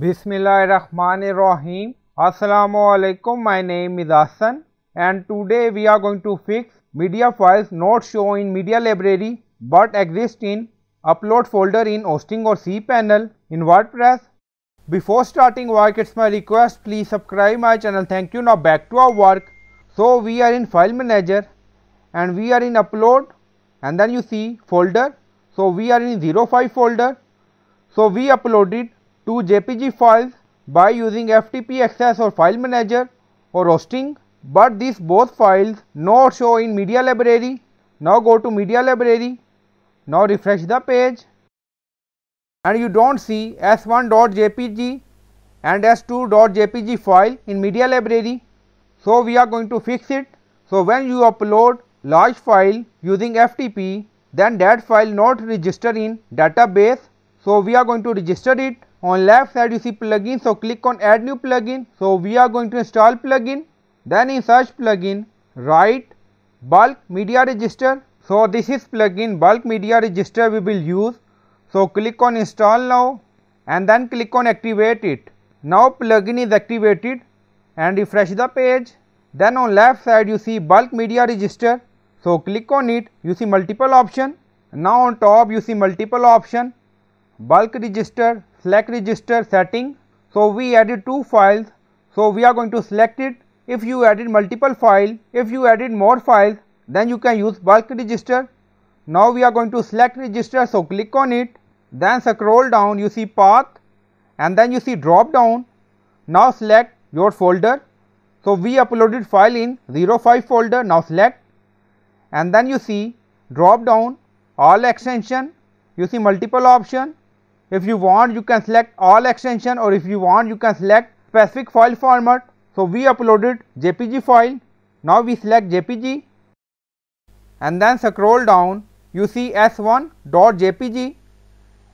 Bismillahirrahmanirrahim. Assalamu alaikum. My name is Hassan and today we are going to fix media files not shown in media library but exist in upload folder in hosting or cPanel in WordPress. Before starting work it's my request please subscribe my channel. Thank you. Now back to our work. So we are in file manager and we are in upload and then you see folder. So we are in 05 folder. So we uploaded two JPG files by using FTP access or file manager or hosting but these both files not show in media library. Now go to media library. Now refresh the page and you don't see s1.jpg and s2.jpg file in media library. So we are going to fix it. So when you upload large file using FTP then that file not register in database. So we are going to register it on left side you see plugin. So click on add new plugin. So we are going to install plugin. Then in search plugin write bulk media register. So this is plugin. Bulk media register we will use. So click on install now and then click on activate it. Now plugin is activated and refresh the page. Then on left side you see bulk media register. So click on it. You see multiple option. Now on top you see multiple option. Bulk register select register setting. So we added two files. So we are going to select it. If you added multiple file, if you added more files, then you can use bulk register. Now we are going to select register. So click on it. Then scroll down. You see path, and then you see drop down. Now select your folder. So we uploaded file in 05 folder. Now select, and then you see drop down all extension. You see multiple option if you want you can select all extension or if you want you can select specific file format. So we uploaded JPG file. Now we select JPG and then scroll down. You see s1.jpg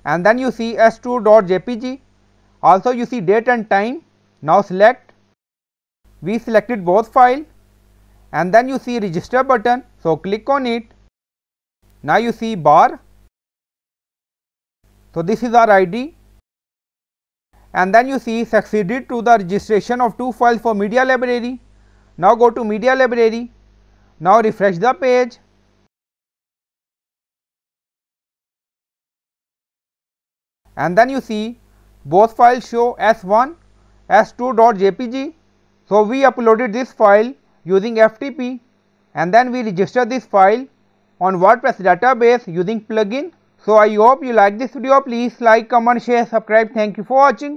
and then you see s2.jpg also you see date and time. Now select. We selected both file and then you see register button. So click on it. Now you see bar so, this is our ID and then you see succeeded to the registration of two files for media library. Now go to media library. Now refresh the page. And then you see both files show S1, S2.jpg. So, we uploaded this file using FTP and then we register this file on WordPress database using plugin so I hope you like this video. Please like, comment, share, subscribe. Thank you for watching.